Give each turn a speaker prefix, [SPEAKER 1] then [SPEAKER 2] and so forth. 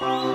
[SPEAKER 1] Bye.